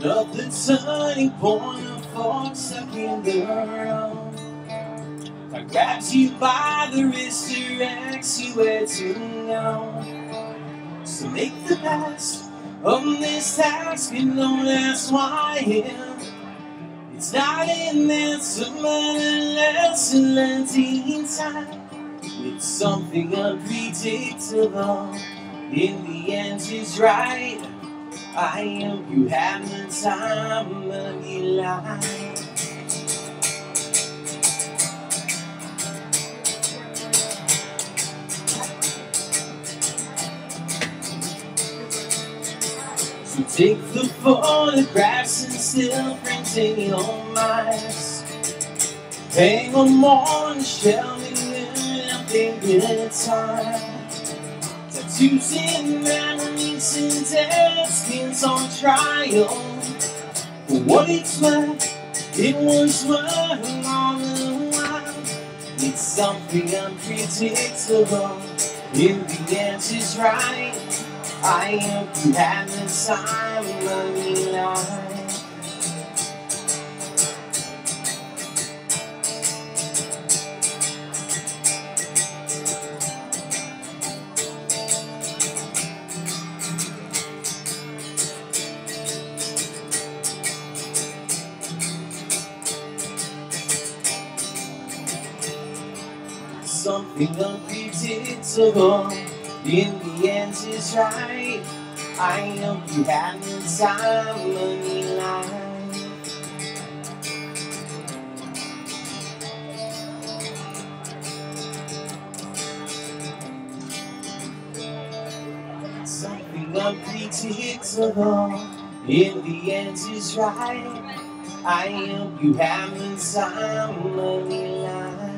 Not the turning point of fork stuck in the road. I grabs you by the wrist, directs you where to go. So make the best of this task and don't ask why. It's not in there to learn a lesson learned in time. It's something unpredictable. In the end, it's right. I am you have the time of your life. So take the photographs and still printing your minds. Hang them on the shelf and nothing good time. Tattoos and memories dead skins on trial. For what it's worth, it was worth all the while. It's something unpredictable. In the it's right. I hope you had the time of your life. Something unpredictable. In the end, it's right. I hope you had time of life. Something unpredictable. In the end, it's right. I hope you have of your life.